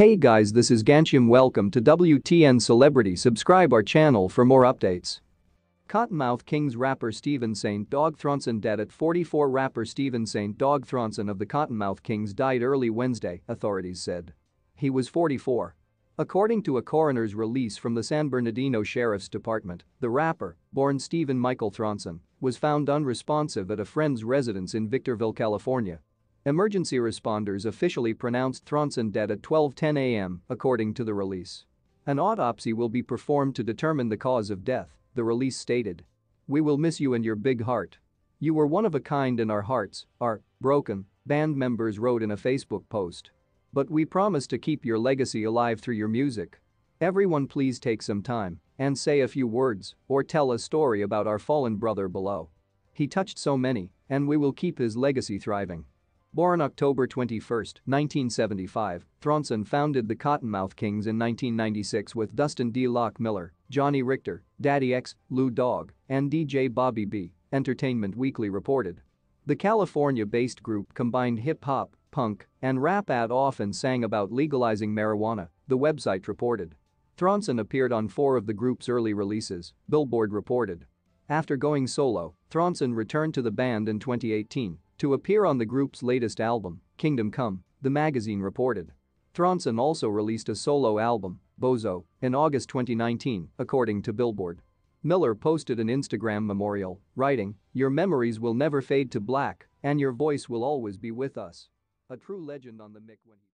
Hey guys this is Ganchium welcome to WTN Celebrity subscribe our channel for more updates. Kottonmouth Kings rapper Steven Saint Dog Thronson dead at 44 Rapper Steven Saint Dog Thronson of the Kottonmouth Kings died early Wednesday, authorities said. He was 44. According to a coroner's release from the San Bernardino Sheriff's Department, the rapper, born Steven Michael Thronson, was found unresponsive at a friend's residence in Victorville, California. Emergency responders officially pronounced Thronson dead at 12:10 a.m., according to the release. An autopsy will be performed to determine the cause of death, the release stated. We will miss you and your big heart. You were one of a kind in our hearts, our broken, band members wrote in a Facebook post. But we promise to keep your legacy alive through your music. Everyone please take some time and say a few words or tell a story about our fallen brother below. He touched so many, and we will keep his legacy thriving. Born October 21, 1975, Thronson founded the Kottonmouth Kings in 1996 with Dustin D-Loc Miller, Johnny Richter, Daddy X, Lou Dog, and DJ Bobby B, Entertainment Weekly reported. The California-based group combined hip-hop, punk, and rap ad often sang about legalizing marijuana, the website reported. Thronson appeared on four of the group's early releases, Billboard reported. After going solo, Thronson returned to the band in 2018 to appear on the group's latest album, Kingdom Come, the magazine reported. Thronson also released a solo album, Bozo, in August 2019, according to Billboard. Miller posted an Instagram memorial, writing, Your memories will never fade to black, and your voice will always be with us. A true legend on the mic when he